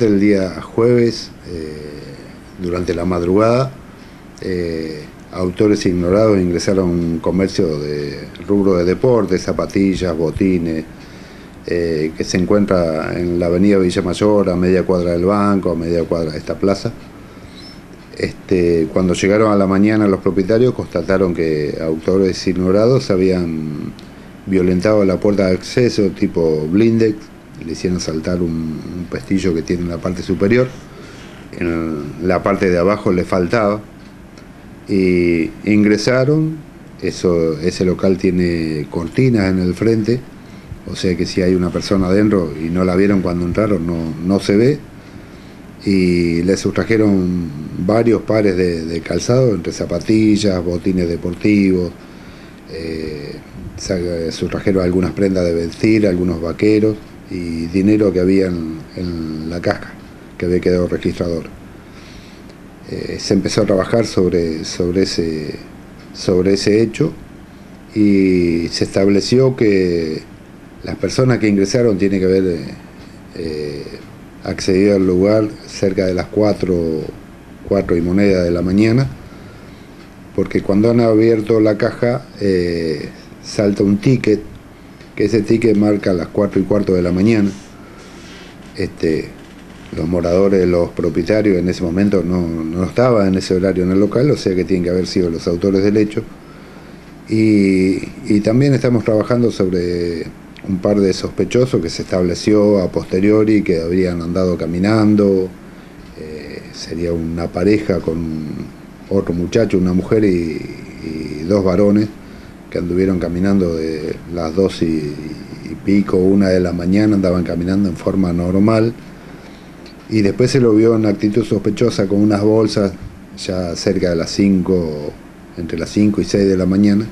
El día jueves, eh, durante la madrugada, eh, autores ignorados ingresaron a un comercio de rubro de deportes, zapatillas, botines, eh, que se encuentra en la avenida Villa Mayor, a media cuadra del banco, a media cuadra de esta plaza. Este, cuando llegaron a la mañana los propietarios constataron que autores ignorados habían violentado la puerta de acceso tipo blindex le hicieron saltar un, pestillo que tiene en la parte superior, en la parte de abajo le faltaba, y ingresaron, eso, ese local tiene cortinas en el frente, o sea que si hay una persona adentro y no la vieron cuando entraron, no, no se ve, y le sustrajeron varios pares de, calzado, entre zapatillas, botines deportivos, eh, sustrajeron algunas prendas de vestir, algunos vaqueros, y dinero que había en, la caja, que había quedado registrador. Eh, se empezó a trabajar sobre, sobre, ese, sobre ese hecho y se estableció que las personas que ingresaron tienen que haber eh, accedido al lugar cerca de las 4, 4 y moneda de la mañana, porque cuando han abierto la caja eh, salta un ticket que ese ticket marca las 4 y cuarto de la mañana. Este, los moradores, los propietarios en ese momento no, no estaban en ese horario en el local, o sea que tienen que haber sido los autores del hecho. Y, también estamos trabajando sobre un par de sospechosos que se estableció a posteriori que habrían andado caminando. Eh, sería una pareja con otro muchacho, una mujer y dos varones que anduvieron caminando de las dos y, pico, una de la mañana, andaban caminando en forma normal. Y después se lo vio en actitud sospechosa con unas bolsas ya cerca de las 5, entre las 5 y 6 de la mañana.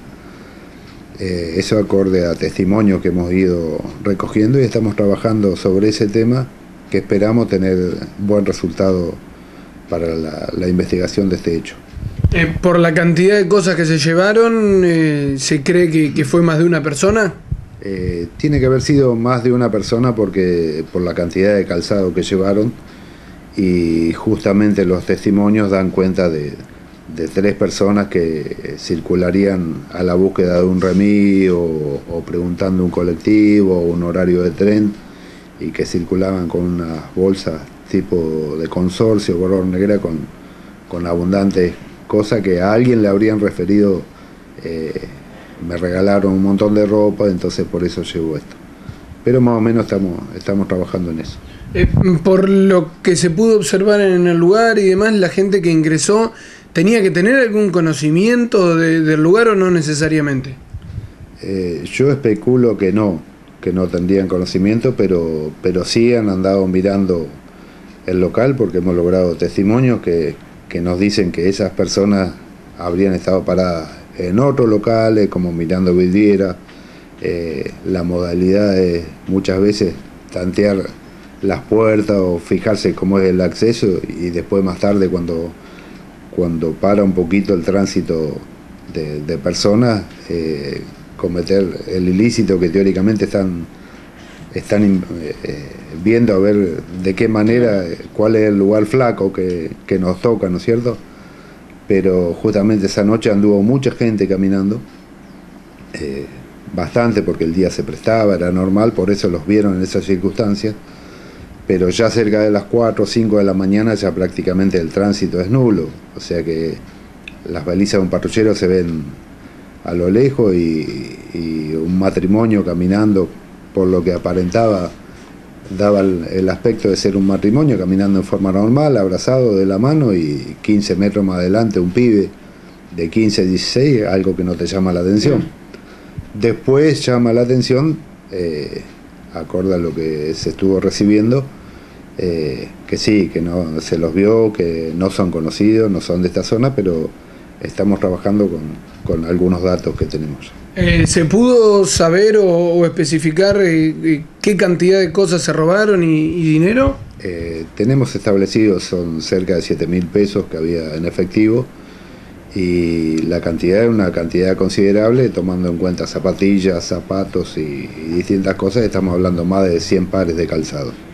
Eh, eso acorde a testimonios que hemos ido recogiendo y estamos trabajando sobre ese tema que esperamos tener buen resultado para la investigación de este hecho. Eh, por la cantidad de cosas que se llevaron, eh, ¿se cree que, fue más de una persona? Eh, tiene que haber sido más de una persona porque por la cantidad de calzado que llevaron y justamente los testimonios dan cuenta de, tres personas que circularían a la búsqueda de un remis o, preguntando un colectivo o un horario de tren y que circulaban con unas bolsas tipo de consorcio color negra con, con abundantes cosa que a alguien le habrían referido, eh, me regalaron un montón de ropa, entonces por eso llevo esto. Pero más o menos estamos, estamos trabajando en eso. Eh, por lo que se pudo observar en el lugar y demás, la gente que ingresó, ¿tenía que tener algún conocimiento del lugar o no necesariamente? Eh, yo especulo que no, que no tendrían conocimiento, pero, pero sí han andado mirando el local porque hemos logrado testimonios que, que nos dicen que esas personas habrían estado paradas en otros locales, como mirando vidriera. Eh, la modalidad es muchas veces tantear las puertas o fijarse cómo es el acceso y después más tarde cuando, cuando para un poquito el tránsito de, personas, eh, cometer el ilícito que teóricamente están están eh, viendo a ver de qué manera, cuál es el lugar flaco que, nos toca, ¿no es cierto? Pero justamente esa noche anduvo mucha gente caminando, eh, bastante porque el día se prestaba, era normal, por eso los vieron en esas circunstancias, pero ya cerca de las 4 o 5 de la mañana ya prácticamente el tránsito es nulo, o sea que las balizas de un patrullero se ven a lo lejos y un matrimonio caminando por lo que aparentaba, daba el, aspecto de ser un matrimonio, caminando en forma normal, abrazado de la mano y 15 metros más adelante un pibe de 15, 16, algo que no te llama la atención. Después llama la atención, eh, lo que se estuvo recibiendo, eh, que sí, que no se los vio, que no son conocidos, no son de esta zona, pero estamos trabajando con algunos datos que tenemos. Eh, ¿Se pudo saber o, especificar eh, eh, qué cantidad de cosas se robaron y, dinero? tenemos establecido, son cerca de 7 mil pesos que había en efectivo y la cantidad es una cantidad considerable, tomando en cuenta zapatillas, zapatos y, y distintas cosas, estamos hablando más de 100 pares de calzado.